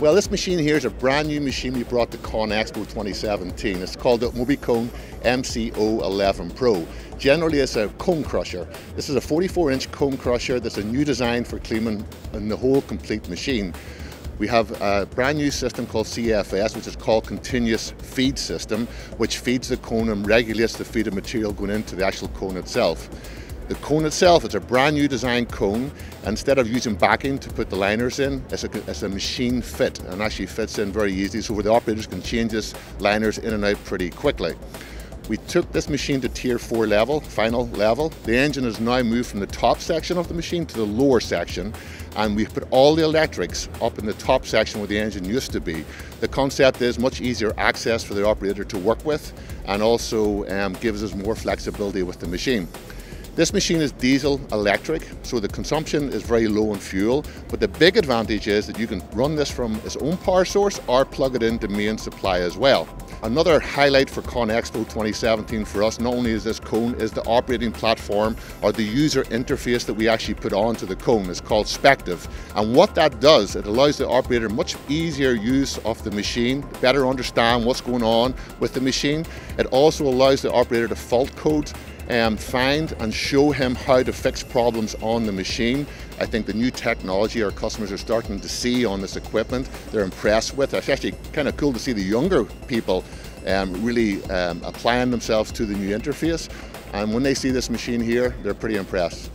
Well, this machine here is a brand new machine we brought to ConExpo 2017. It's called the Mobicone MCO11 Pro. Generally, it's a cone crusher. This is a 44 inch cone crusher that's a new design for Kleemann the whole complete machine. We have a brand new system called CFS, which is called Continuous Feed System, which feeds the cone and regulates the feed of material going into the actual cone itself. The cone itself is a brand new design cone. Instead of using backing to put the liners in, it's a, it's a machine fit and actually fits in very easily so the operators can change this liners in and out pretty quickly. We took this machine to tier 4 level, final level. The engine has now moved from the top section of the machine to the lower section and we've put all the electrics up in the top section where the engine used to be. The concept is much easier access for the operator to work with and also um, gives us more flexibility with the machine. This machine is diesel electric, so the consumption is very low in fuel, but the big advantage is that you can run this from its own power source or plug it into main supply as well. Another highlight for ConExpo 2017 for us, not only is this cone, is the operating platform or the user interface that we actually put onto the cone. It's called Spective. And what that does, it allows the operator much easier use of the machine, better understand what's going on with the machine. It also allows the operator to fault code um, find and show him how to fix problems on the machine. I think the new technology our customers are starting to see on this equipment, they're impressed with. It's actually kind of cool to see the younger people um, really um, applying themselves to the new interface. And when they see this machine here, they're pretty impressed.